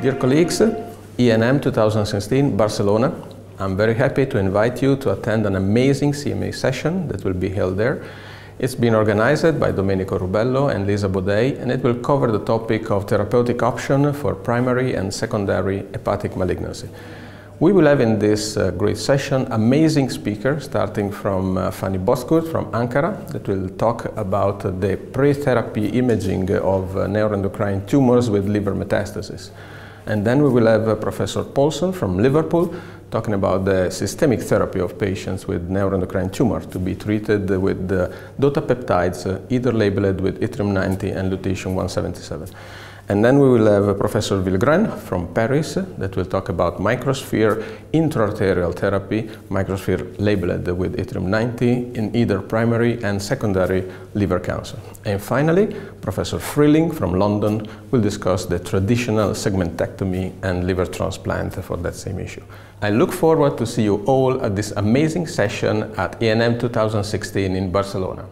Dear colleagues, EANM 2016 Barcelona. I'm very happy to invite you to attend an amazing CME session that will be held there. It's been organized by Domenico Rubello and Lisa Bodei and it will cover the topic of therapeutic option for primary and secondary hepatic malignancy. We will have in this uh, great session amazing speakers starting from uh, Fani Bozkurt from Ankara that will talk about uh, the pre-therapy imaging of uh, neuroendocrine tumors with liver metastasis. And then we will have uh, Professor Paulson from Liverpool talking about the systemic therapy of patients with neuroendocrine tumor to be treated with the DOTA peptides uh, either labeled with yttrium-90 and lutetium-177. And then we will have uh, Professor Vilgrain from Paris that will talk about microsphere intraarterial therapy, microsphere labeled with yttrium-90 in either primary and secondary liver cancer. And finally, Professor Freeling from London will discuss the traditional segmentectomy and liver transplant for that same issue. I look forward to see you all at this amazing session at EANM 2016 in Barcelona.